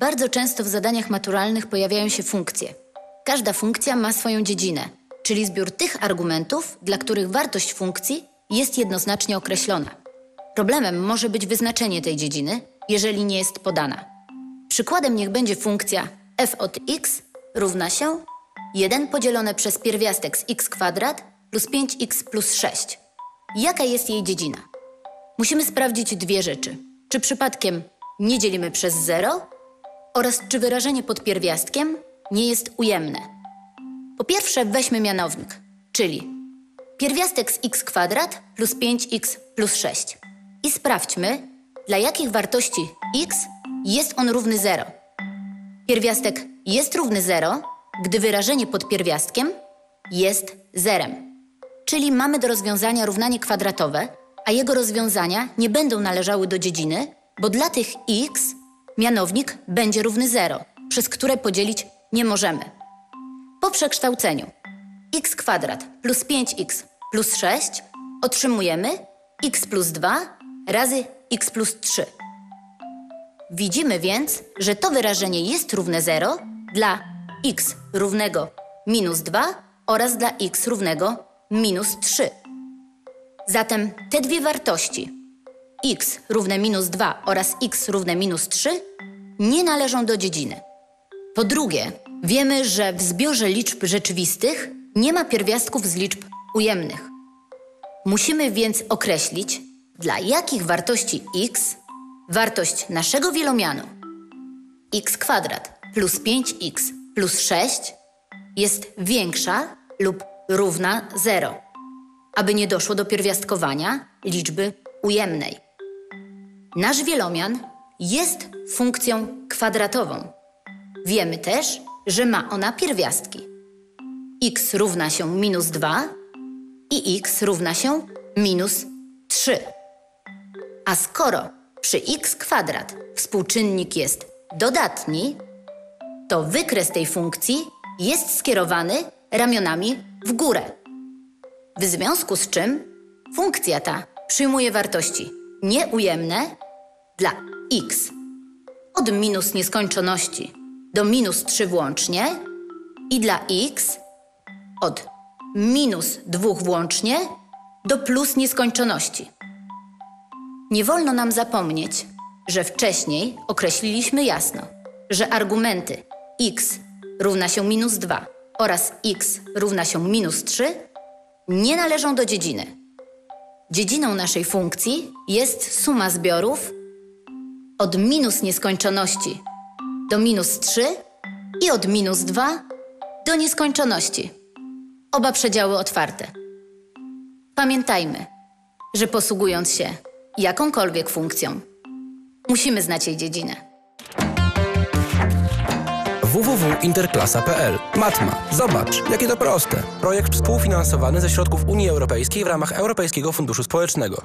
Bardzo często w zadaniach maturalnych pojawiają się funkcje. Każda funkcja ma swoją dziedzinę, czyli zbiór tych argumentów, dla których wartość funkcji jest jednoznacznie określona. Problemem może być wyznaczenie tej dziedziny, jeżeli nie jest podana. Przykładem niech będzie funkcja f od x równa się 1 podzielone przez pierwiastek z x kwadrat plus 5x plus 6. Jaka jest jej dziedzina? Musimy sprawdzić dwie rzeczy. Czy przypadkiem nie dzielimy przez 0 oraz czy wyrażenie pod pierwiastkiem nie jest ujemne. Po pierwsze weźmy mianownik, czyli pierwiastek z x kwadrat plus 5x plus 6 i sprawdźmy, dla jakich wartości x jest on równy 0. Pierwiastek jest równy 0, gdy wyrażenie pod pierwiastkiem jest zerem. Czyli mamy do rozwiązania równanie kwadratowe, a jego rozwiązania nie będą należały do dziedziny, bo dla tych x mianownik będzie równy 0, przez które podzielić nie możemy. Po przekształceniu x kwadrat plus 5x plus 6 otrzymujemy x plus 2 razy x plus 3. Widzimy więc, że to wyrażenie jest równe 0 dla x równego minus 2 oraz dla x równego minus 3. Zatem te dwie wartości x równe minus 2 oraz x równe minus 3 nie należą do dziedziny. Po drugie, wiemy, że w zbiorze liczb rzeczywistych nie ma pierwiastków z liczb ujemnych. Musimy więc określić, dla jakich wartości x wartość naszego wielomianu x kwadrat plus 5x plus 6 jest większa lub równa 0, aby nie doszło do pierwiastkowania liczby ujemnej. Nasz wielomian jest funkcją kwadratową. Wiemy też, że ma ona pierwiastki. x równa się minus 2 i x równa się minus 3. A skoro przy x kwadrat współczynnik jest dodatni, to wykres tej funkcji jest skierowany ramionami w górę. W związku z czym funkcja ta przyjmuje wartości nieujemne dla x od minus nieskończoności do minus 3 włącznie i dla x od minus 2 włącznie do plus nieskończoności. Nie wolno nam zapomnieć, że wcześniej określiliśmy jasno, że argumenty x równa się minus 2 oraz x równa się minus 3 nie należą do dziedziny. Dziedziną naszej funkcji jest suma zbiorów od minus nieskończoności do minus 3 i od minus 2 do nieskończoności. Oba przedziały otwarte. Pamiętajmy, że posługując się jakąkolwiek funkcją, musimy znać jej dziedzinę. www.interklasa.pl Matma. Zobacz, jakie to proste. Projekt współfinansowany ze środków Unii Europejskiej w ramach Europejskiego Funduszu Społecznego.